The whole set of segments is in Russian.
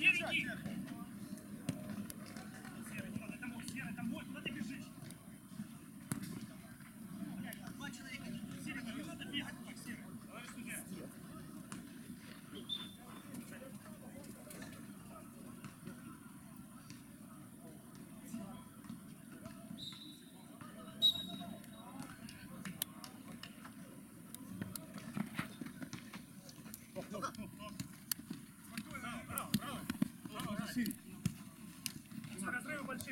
Деньги!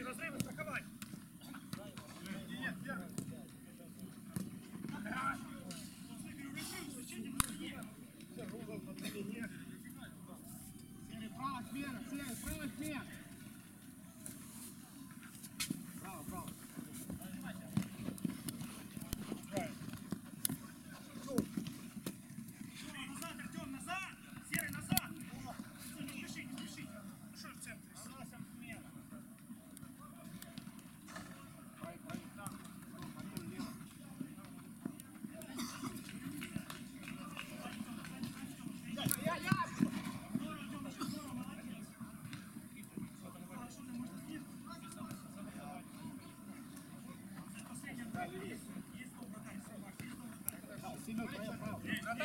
розриви.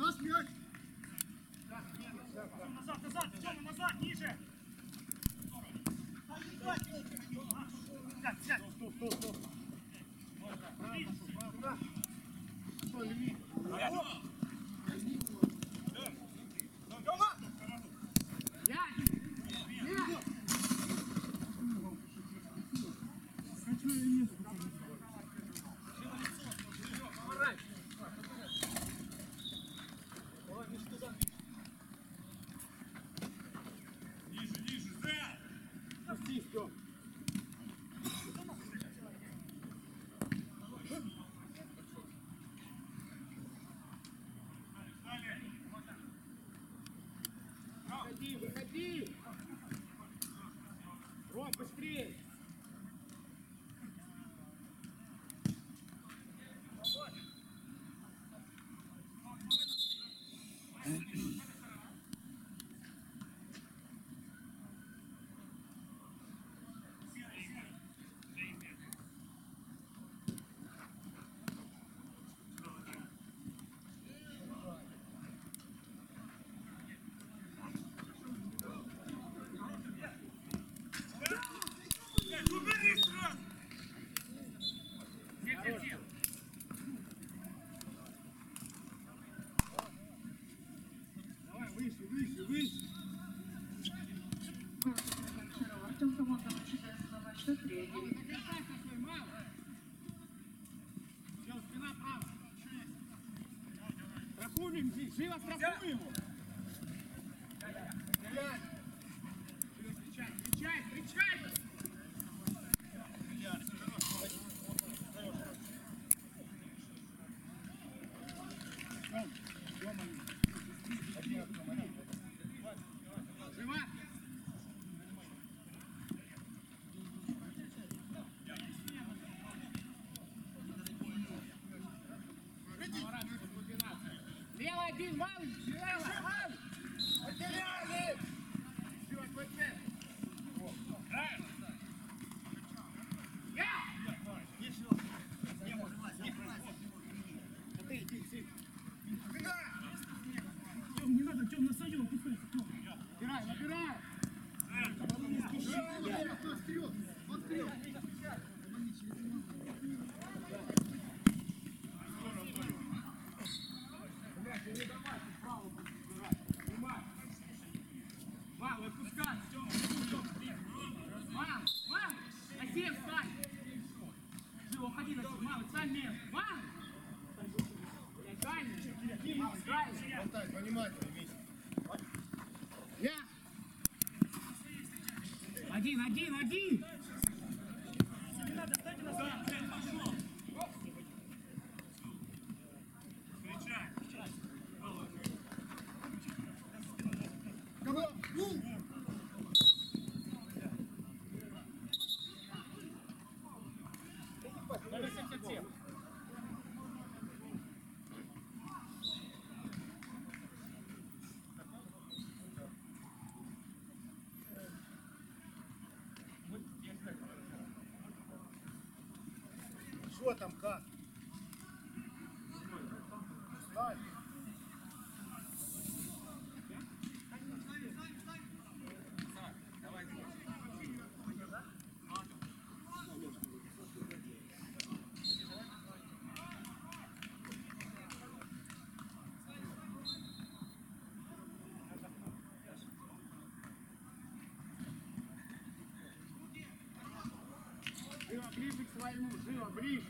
нас мяч. Назад, назад, Тёма, назад, ниже. Стоп, стоп, стоп. Право, право. Что, Леви? Рахуем здесь, живо страхуем его! fucking wild. Aquí, va aquí, va aquí. Чего там, как? Встань. Живо, ближе к своему, живо, ближе.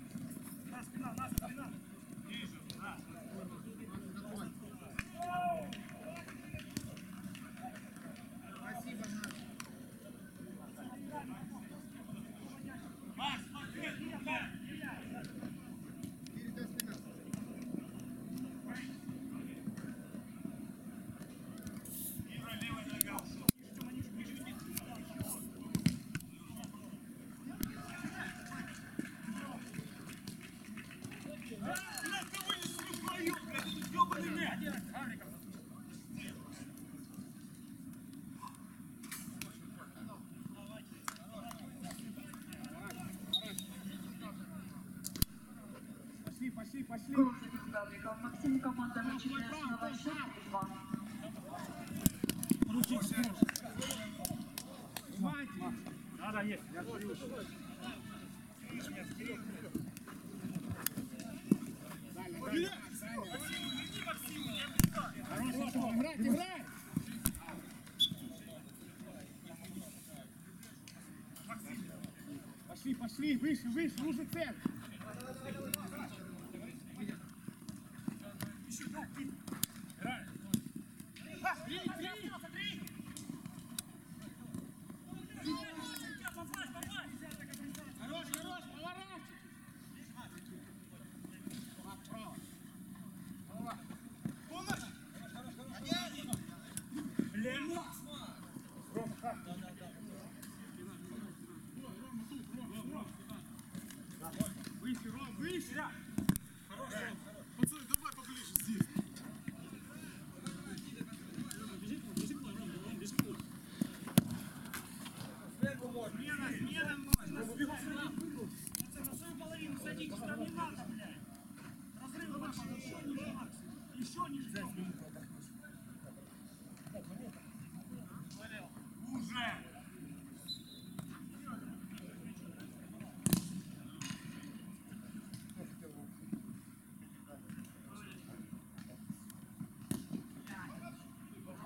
Гол за Максим, команда вычитает снова счет 3-2. Надо есть. Я Пошли, пошли, выше, выше, уже цель. Хорош, хорош, поворачивай. Направо. Голова. Выше, Ром, выше. Пацаны, давай поближе здесь. Смена, смена можно. На свою половину садитесь, там не надо, блядь. Разрыв вообще еще ниже, Макс. Еще ниже. Уже.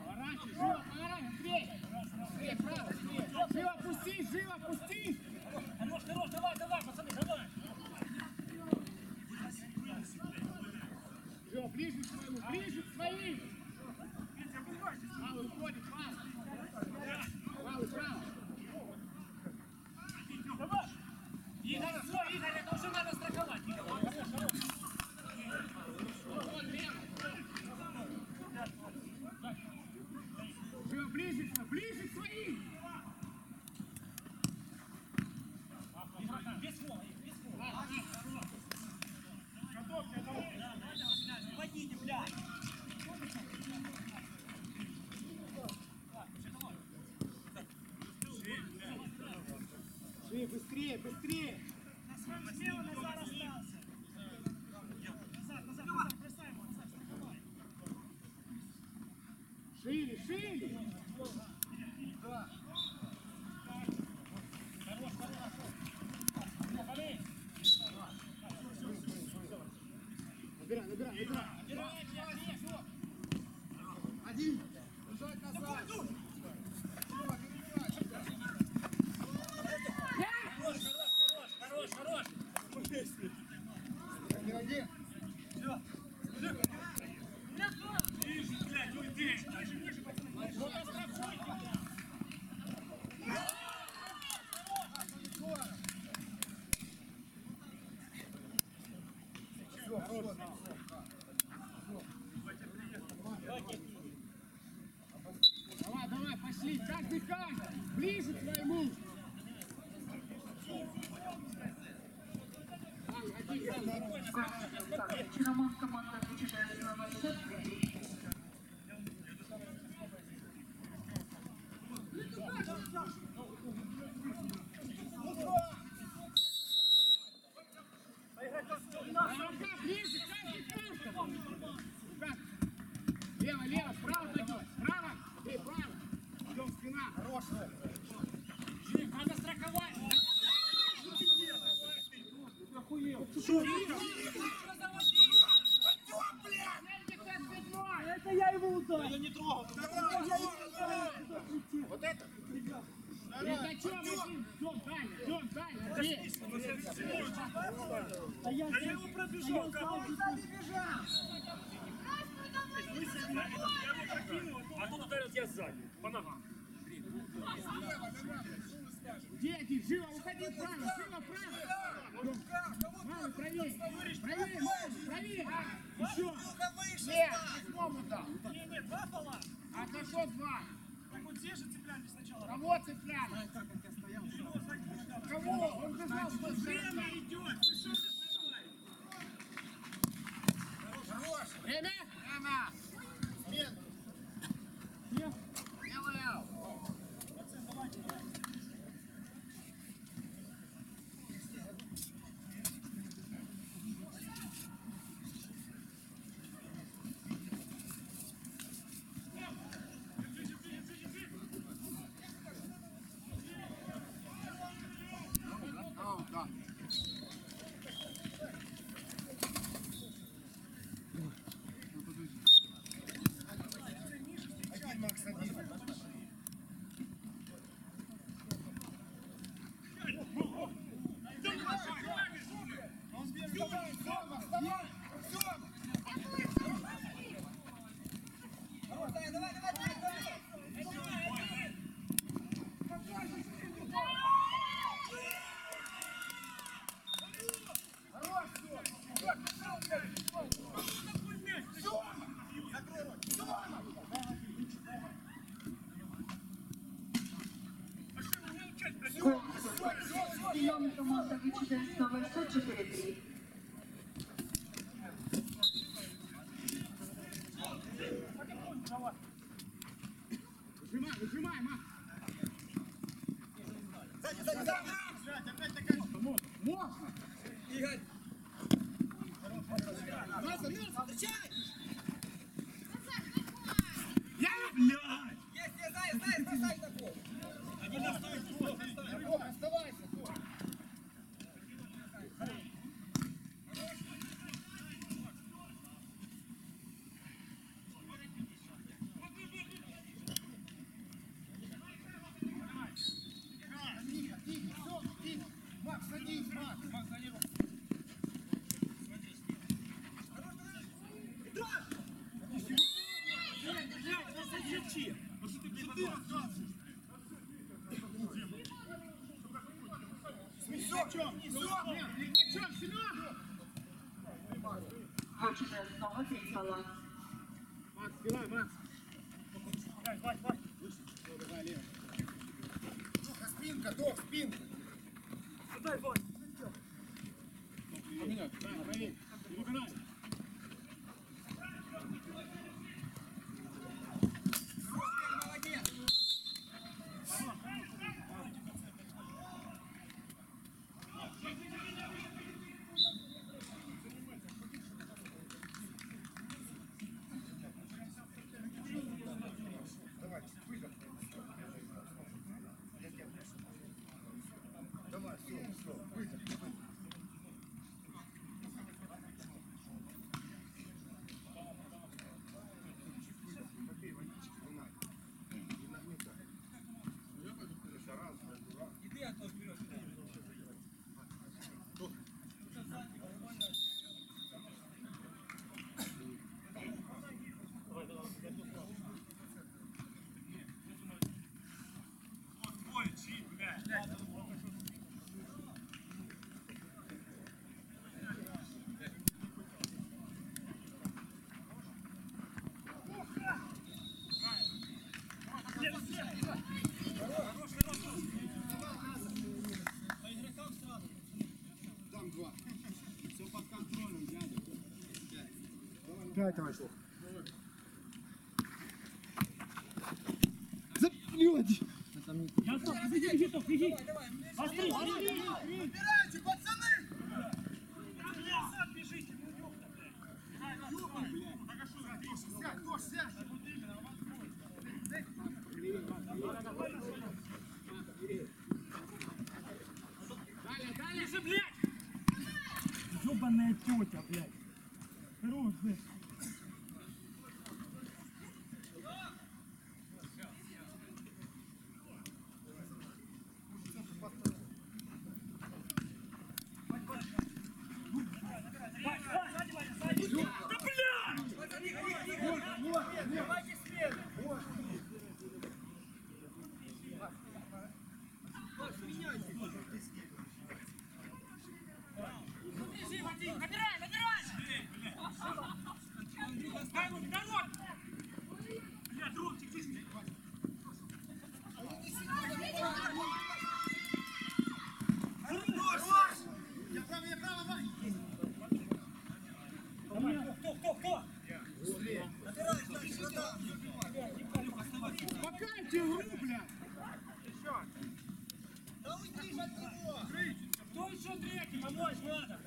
Поворачивай, живо, поворачивай, быстрее. Быстрее, право, быстрее. Живо, пусти, живо, пусти. Хорош, хорош, давай, давай, пацаны, давай. Живо, ближе к своему, ближе к своим. Правый уходит, правый. Правый, право. Давай. Игорь, все, Игорь, это уже надо страховать. Игорь, хорош, хорош. Вот лево. Живо, ближе к своим, ближе к своим. Игорь, без фола, без фола. Водите, блядь. Живо, быстрее, быстрее. Смело Назар остался. Назад, назад, назад, бросай его, назад. Шире, шире. Давай, давай, пошли. Каждый, каждый. Ближе к своему. Так, вчера команда вычитает на 0 Да я его пробежал, кого? А тут ударил тебя сзади, по ногам. Дети, живо, уходи право, живо, право. Правый, правее. Правее, Макс, правее. Еще. Нет, восьмому дал. Не, не, два пола. А за что два? Так вот здесь же цеплялись сначала. Кого цепляли? Кого? Он сказал, что Время идет, вы что же Время? Время. Фінал команда Вичерська ВС 4-3. Выжимай, выжимай, Макс. Сзади, сзади, сзади. Можно. Игорь. Мячом, Семен, мячом, Семен! Вичерського фінала. Макс, спина, Макс. Вась, Вась, Вась. Давай, лево. Духа, спинка, док, спинка. Дай, Вась. Поменяй, да, проверь. Не выбирай. Молодец. Давай, выход. Давай, все, все, выход. Попей водички, не надо. Не нагнетай. Раз, раз. Иди, Антон, вперед. Ой, чи, блядь. Там два. Все под контролем, дядя. Пять, товарищ. Заплёть! Я стоп, беги, беги, стоп, беги. Быстрее, беги. Убирайте, пацаны. Назад бежите, ну ёпта, блядь. Сядь, Тош, сядь! Далее, далее! Же, блядь. Ёбаная тетя, блядь. Хорош, блядь. Да блядь! Набирай, набирай! Дай руки, дай руки! Блядь, Ромчик, ты ж- Я право, я право, Вань. Кто, кто, кто? Набираешь, так, сюда. Покайте игру, блядь! Да уйди же от него. Кто еще третий? Помочь надо.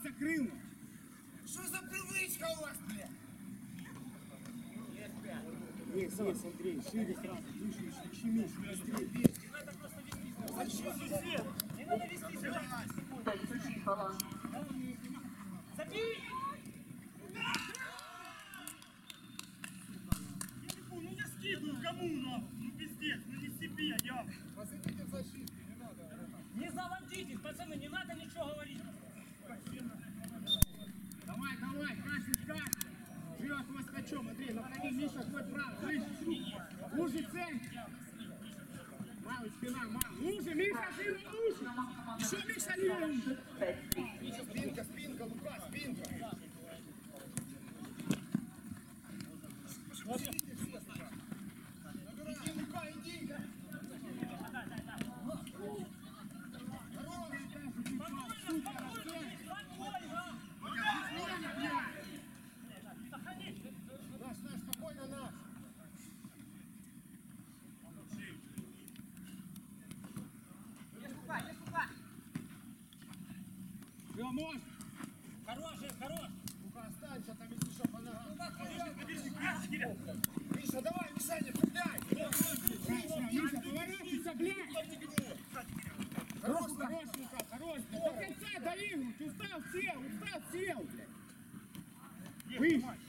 Рот закрыл! Что за привычка у вас, блядь? Есть, есть, Андрей, шире сразу, выше, еще, щеми, быстрее, не надо вести себя. Дальше фінала. Забей! Я не помню, ну я скидываю кому нахуй? Ну пиздец, ну не себе, я. Посадите в защиту, не надо. Не заводитесь, пацаны, не надо ничего говорить. Давай, давай, кашель, кашель! Живет хвостачом, Андрей, находи, Миша, твой прав? Лужи центр! Малый, спина, малый, лужи, Миша, живо, лужи! Еще Миша! 5-3. Спинка, спинка, Лука, спинка! Вот, Все, можно. Хороший, хороший. Ну-ка, останься там, если что, по ногам. Подержи, Кирилл. Миша, давай, Мишаня, цепляй! Миша, Миша, поворачивайся, блядь. Хорош, хорош, Лука, хорош. До конца доигрывать. Устал, сел, устал, сел, блядь. Выше.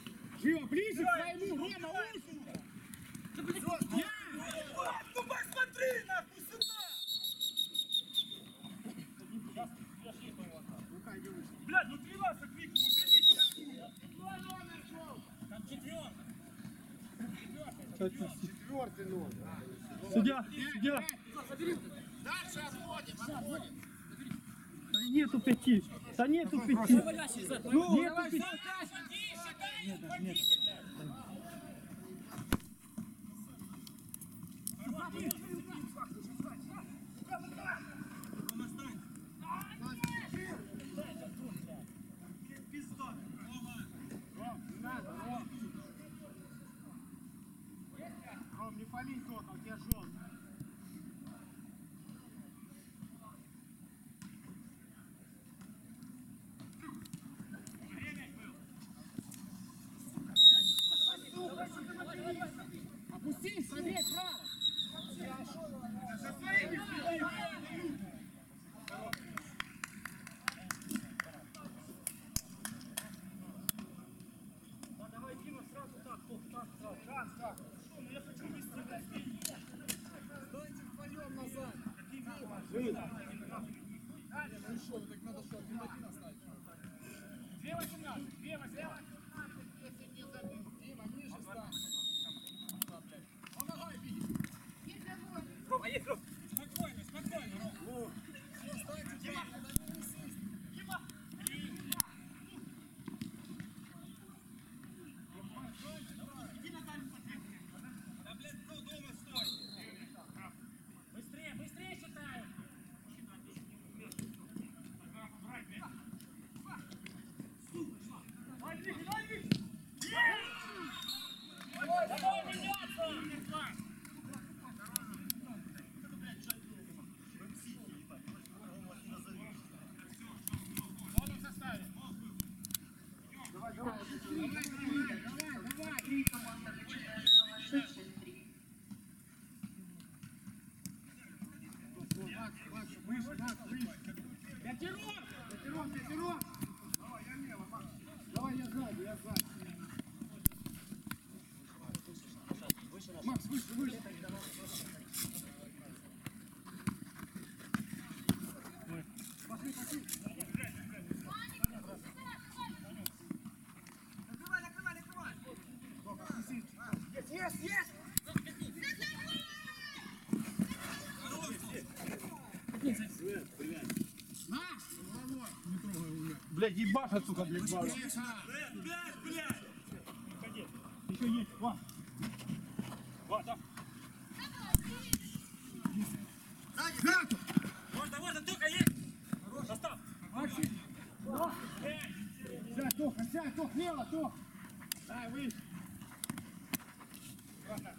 Ром, не пали Есть, есть, есть. Макс, головой. Блядь, ебаша, сука, блядь. Тише. Блядь, блядь! Погоди. Еще есть. Ва. Ва, там. Сзади. Можно, можно, только есть. Состав. Максим. Сядь, Тоха, сядь, Тох, лево, Тох. Дай, выше. Можно.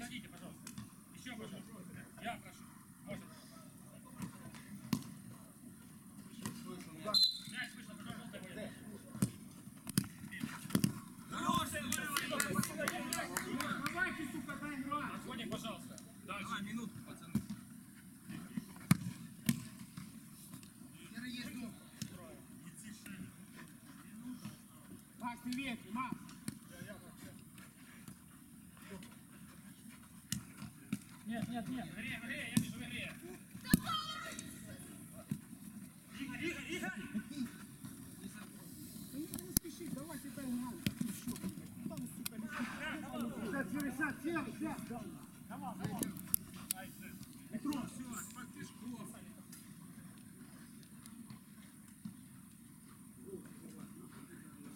Садите, пожалуйста. Еще, пожалуйста. Я прошу. Можно. Мяч вышел, пожалуйста, его. Давайте, сука, дай играть. Отходим, пожалуйста. Дальше. минутку, пацаны. Макс, ты ветви, Макс. Нет, нет, в игре, я вижу игре. Игорь, Игорь, Игорь! Не спеши, давайте дай нам. Там, сука, лежит. Сядь, Серый, сядь, Серый, сядь. Петров, все, пешком.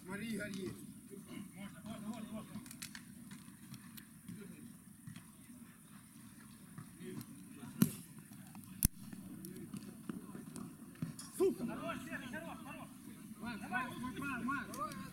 Смотри, Игорь есть. Можно, можно, можно, можно. Сука! Хорош, Серый, хорош, хорош. Макс, Макс, Макс, Макс,